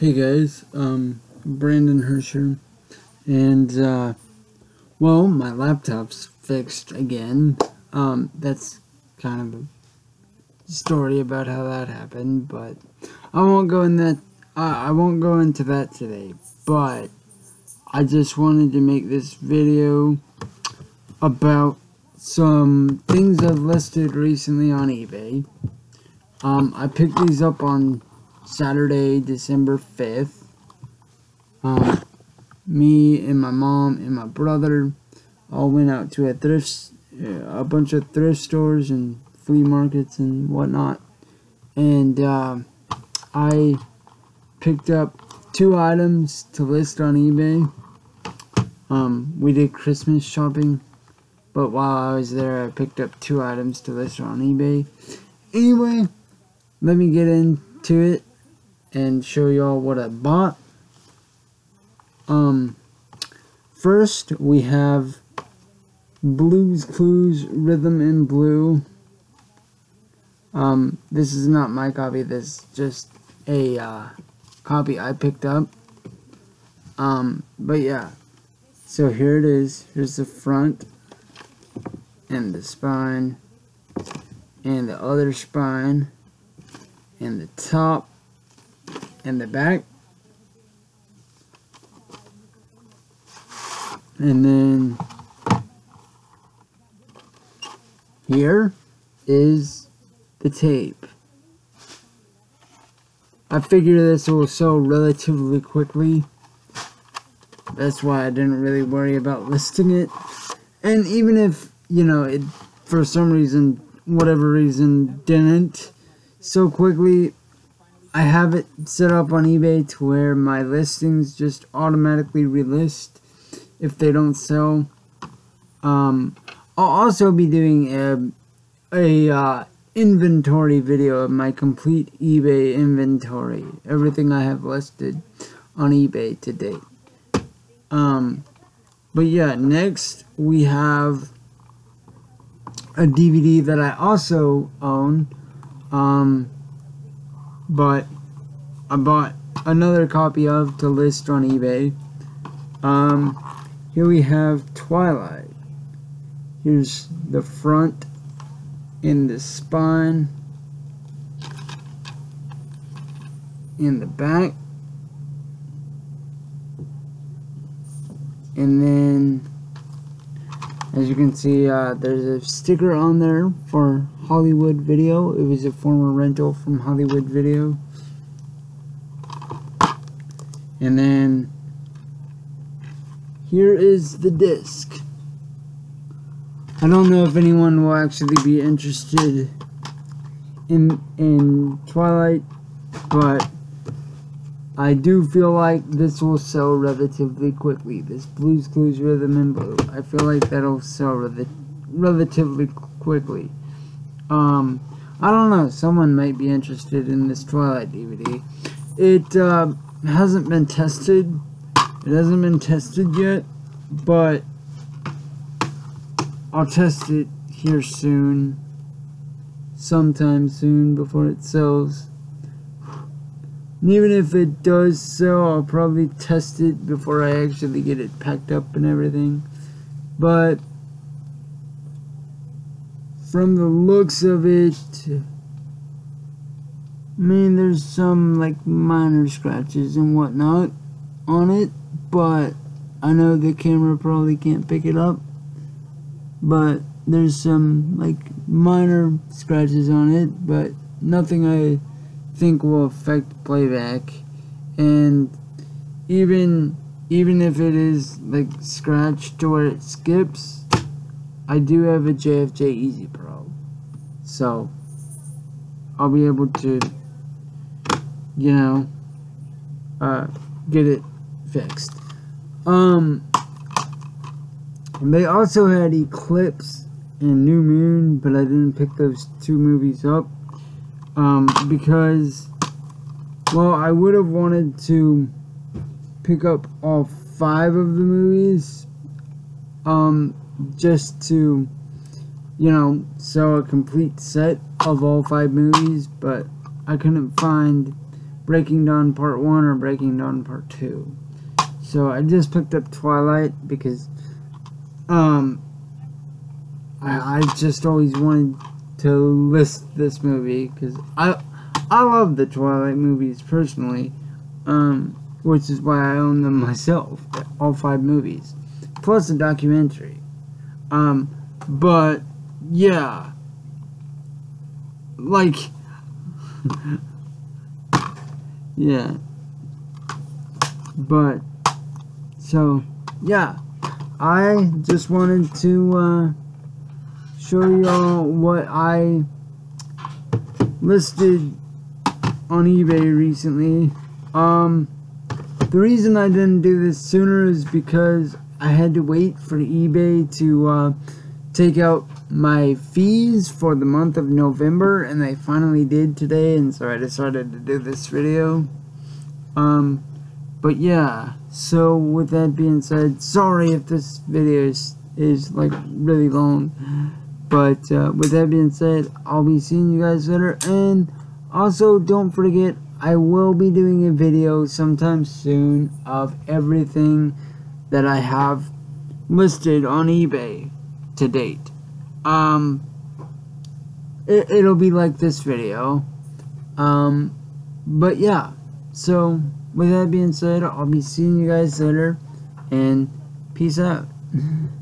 Hey guys, um, Brandon Hirsch here, and, uh, well, my laptop's fixed again. Um, that's kind of a story about how that happened, but I won't go in that, uh, I won't go into that today, but I just wanted to make this video about some things I've listed recently on eBay. Um, I picked these up on Saturday, December 5th. Um, me and my mom and my brother all went out to a thrift, a bunch of thrift stores and flea markets and whatnot. And uh, I picked up two items to list on eBay. Um, we did Christmas shopping, but while I was there, I picked up two items to list on eBay. Anyway, let me get into it and show y'all what I bought. Um, first we have Blues Clues Rhythm and Blue. Um, this is not my copy, this is just a uh, copy I picked up. Um, but yeah, so here it is. Here's the front and the spine and the other spine and the top and the back. And then here is the tape. I figure this will sell relatively quickly. That's why I didn't really worry about listing it. And even if, you know, it for some reason, whatever reason, didn't so quickly, I have it set up on eBay to where my listings just automatically relist if they don't sell. Um, I'll also be doing a, a uh, inventory video of my complete eBay inventory. Everything I have listed on eBay to date. Um, but yeah, next we have a DVD that I also own. Um, but I bought another copy of to list on eBay. Um, here we have Twilight. Here's the front and the spine. In the back. And then, as you can see, uh, there's a sticker on there for Hollywood Video. It was a former rental from Hollywood Video. And then here is the disc. I don't know if anyone will actually be interested in in Twilight, but I do feel like this will sell relatively quickly. This Blues Clues Rhythm and Blue. I feel like that'll sell re relatively quickly. Um, I don't know. Someone might be interested in this Twilight DVD. It uh, hasn't been tested. It hasn't been tested yet, but I'll test it here soon. Sometime soon before it sells. Even if it does sell, I'll probably test it before I actually get it packed up and everything. But from the looks of it, I mean, there's some like minor scratches and whatnot on it, but I know the camera probably can't pick it up. But there's some like minor scratches on it, but nothing I think will affect playback. And even even if it is like scratched where it skips, I do have a JFJ Easy Pro, so I'll be able to, you know, uh, get it fixed. Um, they also had Eclipse and New Moon, but I didn't pick those two movies up, um, because, well, I would have wanted to pick up all five of the movies, um, just to, you know, sell a complete set of all five movies, but I couldn't find Breaking Dawn Part 1 or Breaking Dawn Part 2. So I just picked up Twilight because um I, I just always wanted to list this movie because I I love the Twilight movies personally, um, which is why I own them myself, all five movies, plus the documentary. Um, but yeah, like yeah, but so yeah, I just wanted to. Uh, show y'all what I listed on eBay recently. Um, the reason I didn't do this sooner is because I had to wait for eBay to uh, take out my fees for the month of November, and they finally did today, and so I decided to do this video. Um, but yeah, so with that being said, sorry if this video is, is like really long. But uh, with that being said, I'll be seeing you guys later. And also, don't forget, I will be doing a video sometime soon of everything that I have listed on eBay to date. Um, it, it'll be like this video. Um, but yeah, so with that being said, I'll be seeing you guys later. And peace out.